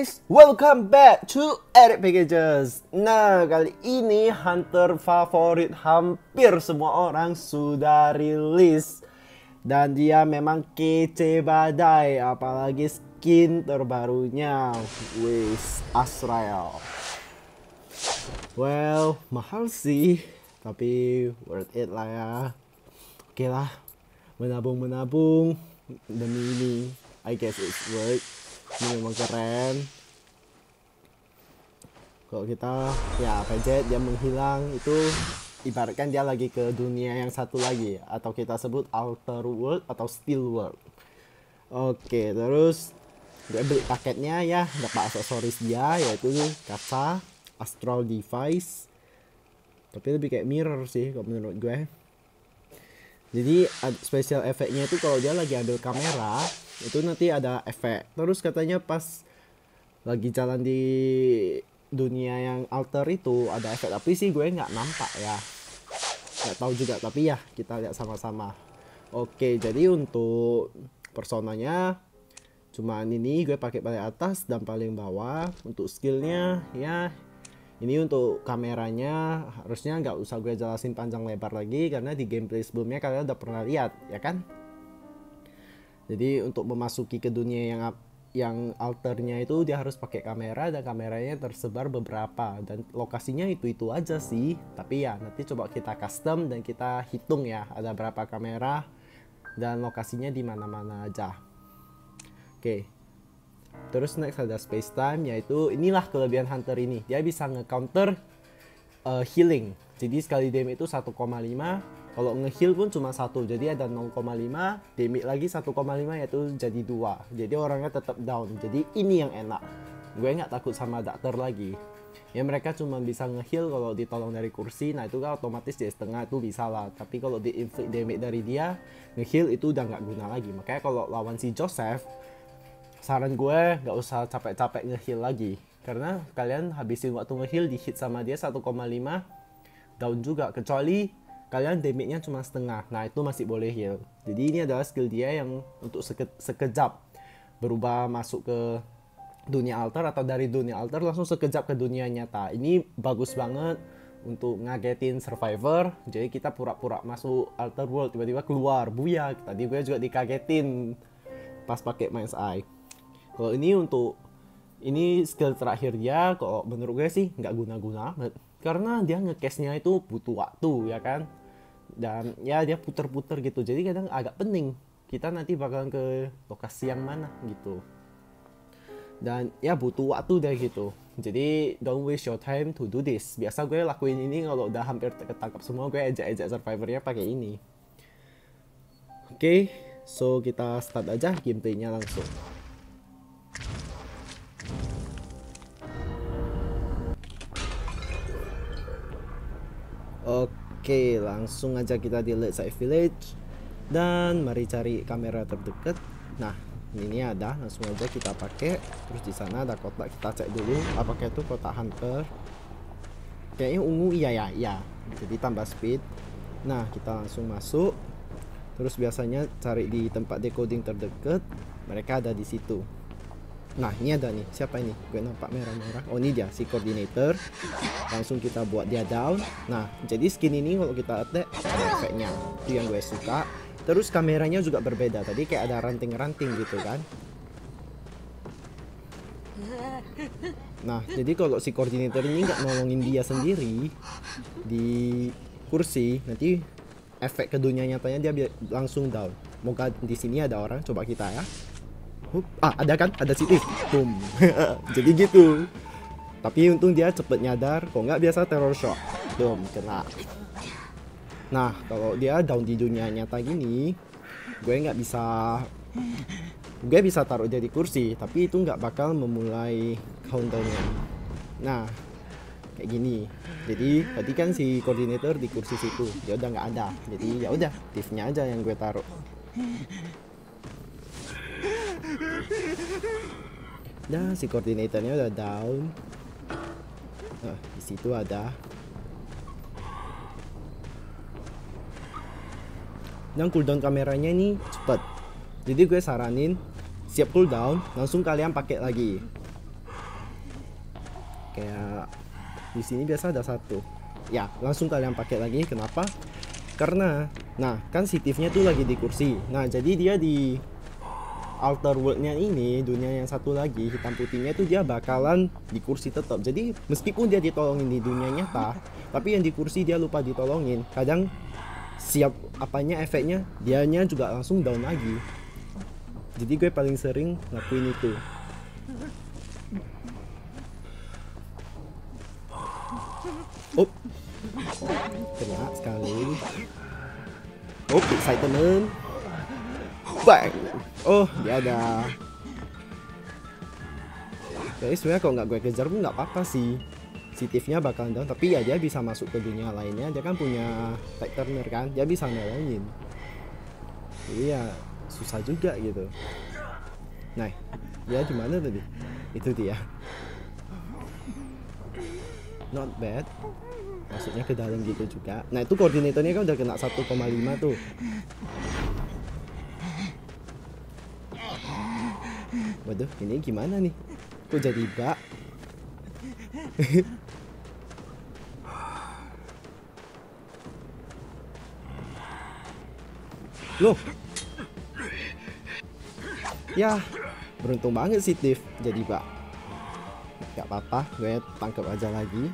guys, welcome back to Eric Packages. Nah, kali ini hunter favorit hampir semua orang sudah rilis. Dan dia memang kece badai, apalagi skin terbarunya. Wis, Azrael. Well, mahal sih, tapi worth it lah ya. Oke lah, menabung-menabung demi ini. I guess it's worth ini memang keren. Kalau kita ya pencet dia menghilang itu ibaratkan dia lagi ke dunia yang satu lagi. Atau kita sebut outer world atau steel world. Oke terus dia beli paketnya ya. Dapat aksesoris dia yaitu kaca astral device. Tapi lebih kayak mirror sih kalau menurut gue. Jadi special efeknya itu kalau dia lagi ambil kamera itu nanti ada efek. Terus katanya pas lagi jalan di dunia yang alter itu ada efek. Tapi sih gue nggak nampak ya. Nggak tahu juga tapi ya kita lihat sama-sama. Oke jadi untuk personanya cuman ini gue pakai paling atas dan paling bawah. Untuk skillnya ya ini untuk kameranya harusnya nggak usah gue jelasin panjang lebar lagi karena di gameplay sebelumnya kalian udah pernah lihat ya kan jadi untuk memasuki ke dunia yang yang alternya itu dia harus pakai kamera dan kameranya tersebar beberapa. Dan lokasinya itu itu aja sih. Tapi ya nanti coba kita custom dan kita hitung ya ada berapa kamera dan lokasinya di mana-mana aja. Oke. Terus next ada space time yaitu inilah kelebihan hunter ini. Dia bisa nge-counter uh, healing. Jadi sekali damage itu 1,5 kalau ngeheal pun cuma satu jadi ada 0,5 damage lagi 1,5 yaitu jadi dua. Jadi orangnya tetap down. Jadi ini yang enak. Gue nggak takut sama dokter lagi. Ya mereka cuma bisa ngeheal kalau ditolong dari kursi. Nah itu kan otomatis di setengah itu bisa lah. Tapi kalau di inflict damage dari dia ngeheal itu udah nggak guna lagi. Makanya kalau lawan si Joseph saran gue nggak usah capek-capek ngeheal lagi. Karena kalian habisin waktu ngeheal di hit sama dia 1,5 down juga. Kecuali kalian damage-nya cuma setengah. Nah, itu masih boleh heal. Jadi ini adalah skill dia yang untuk seke sekejap berubah masuk ke dunia alter atau dari dunia alter langsung sekejap ke dunia nyata. Ini bagus banget untuk ngagetin survivor. Jadi kita pura-pura masuk alter world tiba-tiba keluar buya. Tadi gue juga dikagetin pas pakai Mind's Eye. Kalau ini untuk ini skill terakhir dia, kalau menurut gue sih nggak guna-guna karena dia ngecase-nya itu butuh waktu ya kan dan ya dia puter-puter gitu. Jadi kadang agak pening. Kita nanti bakalan ke lokasi yang mana gitu. Dan ya butuh waktu deh gitu. Jadi don't waste your time to do this. Biasa gue lakuin ini kalau udah hampir ketangkap semua gue ejak-ejak survivornya pakai ini. Oke okay, so kita start aja gameplaynya langsung. Oke, Oke, langsung aja kita di Side Village dan mari cari kamera terdekat. Nah, ini ada, langsung aja kita pakai. Terus di sana ada kotak, kita cek dulu apakah itu kotak hunter. Kayaknya ungu iya ya, iya. Jadi tambah speed. Nah, kita langsung masuk. Terus biasanya cari di tempat decoding terdekat. Mereka ada di situ. Nah ini ada nih. Siapa ini? Gue nampak merah-merah. Oh ini dia si koordinator. Langsung kita buat dia down. Nah jadi skin ini kalau kita attack ada efeknya. Itu yang gue suka. Terus kameranya juga berbeda. Tadi kayak ada ranting-ranting gitu kan. Nah jadi kalau si koordinator ini nggak nolongin dia sendiri Di kursi Nanti efek ke dunia nyatanya dia langsung down. Moga di sini ada orang coba kita ya Ah ada kan? Ada si boom. Jadi gitu. Tapi untung dia cepet nyadar kok nggak biasa terror shock. Boom kena. Nah kalau dia down di dunia nyata gini gue nggak bisa gue bisa taruh jadi kursi tapi itu nggak bakal memulai countdownnya. Nah kayak gini. Jadi tadi kan si koordinator di kursi situ. Dia udah nggak ada. Jadi ya udah tifnya aja yang gue taruh Nah, si koordinatornya udah down. Nah, di situ ada. Dan cooldown kameranya ini cepet. Jadi gue saranin siap cooldown, langsung kalian pakai lagi. kayak di sini biasa ada satu ya langsung kalian pakai lagi kenapa karena nah kan si tuh lagi di kursi nah jadi dia di alter worldnya ini dunia yang satu lagi hitam putihnya itu dia bakalan di kursi tetap. Jadi meskipun dia ditolongin di dunia nyata tapi yang di kursi dia lupa ditolongin. Kadang siap apanya efeknya dianya juga langsung down lagi. Jadi gue paling sering ngakuin itu. Oh, kena sekali. Oh, excitement. Bang. Oh, dia ada. Jadi sebenarnya kalau nggak gue kejar pun nggak apa-apa sih. Si Tiff-nya bakal down, tapi ya dia bisa masuk ke dunia lainnya. Dia kan punya Tech Turner kan, dia bisa nolongin. Jadi ya susah juga gitu. Nah, dia di mana tadi? Itu dia. Not bad. Maksudnya ke dalam gitu juga. Nah, itu koordinatornya kan udah kena 1,5 tuh. Waduh, ini gimana nih? Kok jadi bak? Loh. Ya, beruntung banget sih Tiff jadi bak. Gak apa-apa, gue tangkap aja lagi.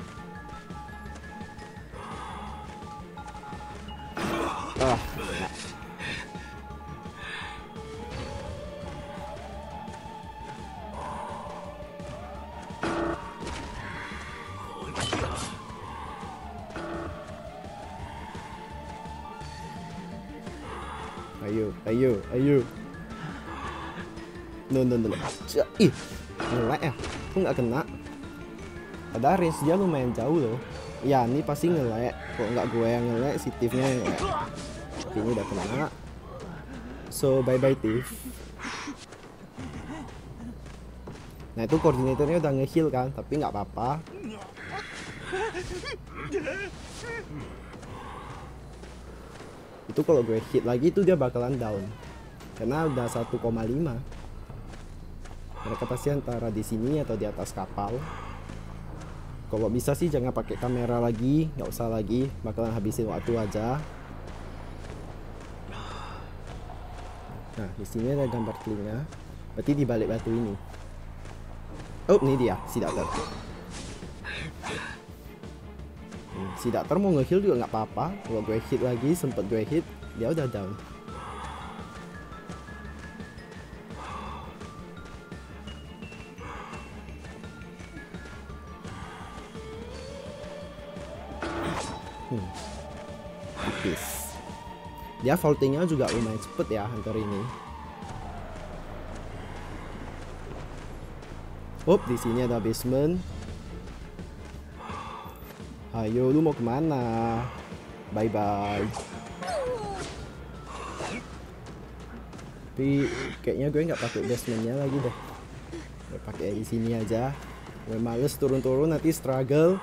Ayo, ayo, ayo. No, no, no, Ih, ngelek ya? Kok nggak kena? Ada range dia lumayan jauh loh. Ya, ini pasti ngelek. Kok nggak gue yang ngelek, si Tiff-nya yang ngelek. Tapi ini udah kena. So, bye-bye Tiff. Nah, itu koordinatornya udah nge-heal kan, tapi nggak apa-apa. Itu kalau gue hit lagi itu dia bakalan down. Karena udah 1,5 mereka pasti antara di sini atau di atas kapal. Kalau bisa sih jangan pakai kamera lagi nggak usah lagi. Bakalan habisin waktu aja. Nah di sini ada gambar telinga. Berarti di balik batu ini. Oh ini dia si dokter Hmm, si dokter mau nge-heal juga nggak apa-apa kalau gue hit lagi sempet gue hit dia udah down tipis. Dia vaultingnya juga lumayan cepet ya Hunter ini. Up di sini ada basement. Ayo lu mau ke mana? Bye bye. Tapi kayaknya gue nggak pakai basementnya lagi deh. Gue pakai di sini aja. Gue males turun-turun nanti struggle.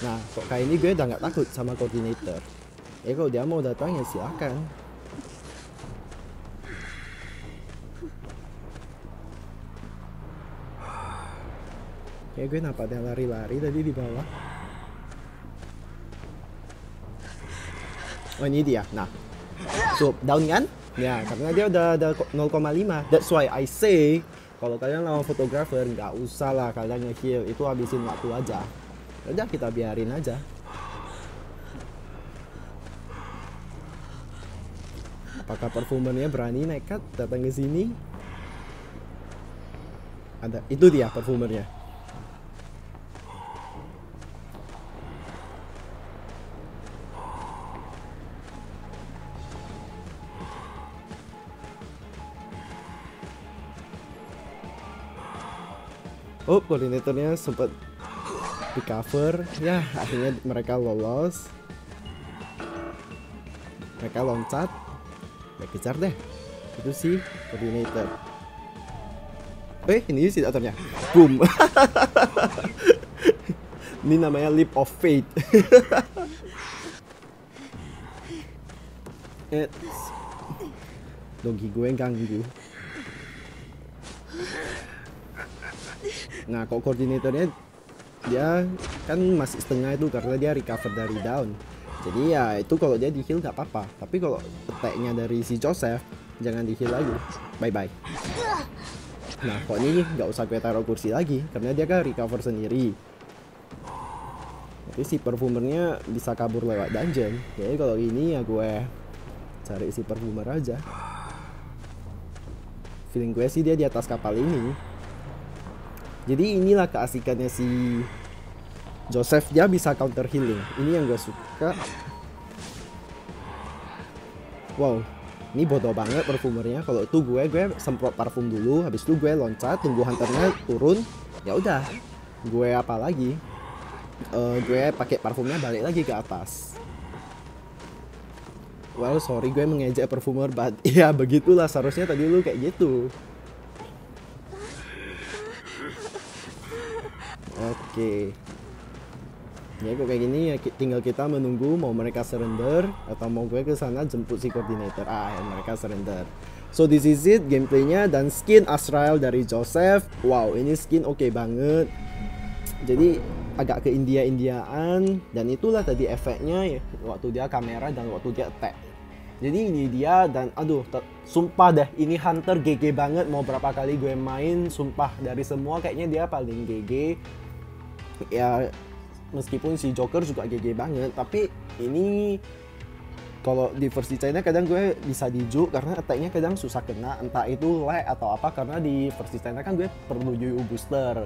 Nah, kok kayak ini gue udah nggak takut sama koordinator. Ya kalau dia mau datang ya silakan. Kayak gue nampak dia lari-lari tadi di bawah. Oh ini dia. Nah, so down kan? Ya, karena dia udah ada ko- 0,5. That's why I say kalau kalian lawan fotografer nggak usah lah kalian nge-heal itu habisin waktu aja. Udah kita biarin aja. Apakah perfumernya berani nekat datang ke sini? Ada, itu dia perfumernya. Oh, koordinatornya sempat di cover. Ya akhirnya mereka lolos. Mereka loncat. Ya kejar deh. Itu sih koordinator. Eh ini sih datornya boom. Ini namanya leap of faith. It's... dogi gue ganggu nah kok koordinatornya dia kan masih setengah itu karena dia recover dari down. Jadi ya itu kalau dia di heal nggak apa-apa. Tapi kalau attack-nya dari si Joseph jangan di heal lagi. Bye bye nah kok ini nggak usah gue taruh kursi lagi karena dia kan recover sendiri. Tapi si perfumernya bisa kabur lewat dungeon. Jadi kalau ini ya gue cari si perfumer aja. Feeling gue sih dia di atas kapal ini jadi inilah keasikannya si Joseph. Dia bisa counter healing. Ini yang gue suka. Wow. Ini bodoh banget parfumernya kalau itu gue gue semprot parfum dulu. Habis itu gue loncat tunggu hunternya turun. Ya udah. Gue apa lagi? Uh, gue pakai parfumnya balik lagi ke atas. Well sorry gue mengejek perfumer but ya begitulah. Seharusnya tadi lu kayak gitu oke. Ya kok kayak gini ya tinggal kita menunggu mau mereka surrender atau mau gue ke sana jemput si koordinator. Ah ya mereka surrender. So this is it gameplaynya dan skin Azrael dari Joseph. Wow ini skin oke okay banget. Jadi agak ke India Indiaan dan itulah tadi efeknya ya waktu dia kamera dan waktu dia attack. Jadi ini dia dan aduh sumpah deh ini Hunter GG banget. Mau berapa kali gue main sumpah dari semua kayaknya dia paling GG ya meskipun si Joker juga GG banget tapi ini kalau di versi China kadang gue bisa diju karena attack-nya kadang susah kena entah itu lag atau apa karena di versi China kan gue perlu UU booster.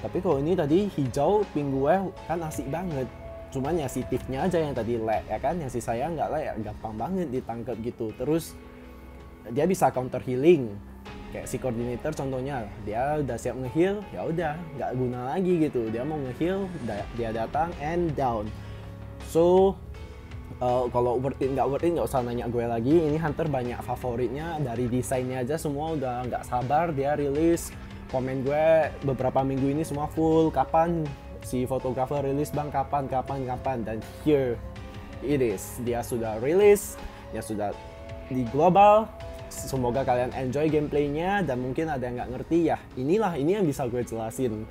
Tapi kalau ini tadi hijau ping gue kan asik banget. Cuman ya si tifnya aja yang tadi lag ya kan? Yang si saya nggak lag ya gampang banget ditangkap gitu. Terus dia bisa counter healing kayak si koordinator contohnya dia udah siap ngeheal ya udah nggak guna lagi gitu. Dia mau ngeheal dia datang and down. So uh, kalau worth it nggak worth it nggak usah nanya gue lagi. Ini hunter banyak favoritnya dari desainnya aja semua udah nggak sabar. Dia rilis komen gue beberapa minggu ini semua full. Kapan? Si fotografer rilis bang kapan kapan kapan? Dan here it is. Dia sudah rilis dia sudah di global semoga kalian enjoy gameplaynya dan mungkin ada yang nggak ngerti ya inilah ini yang bisa gue jelasin.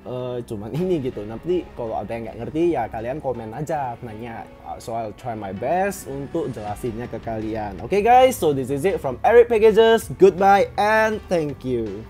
Uh, cuman ini gitu nanti kalau ada yang nggak ngerti ya kalian komen aja nanya so I'll try my best untuk jelasinnya ke kalian. Oke okay guys so this is it from Eric Packages. Goodbye and thank you